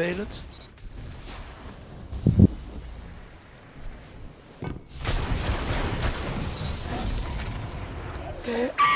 vervelend. Oké.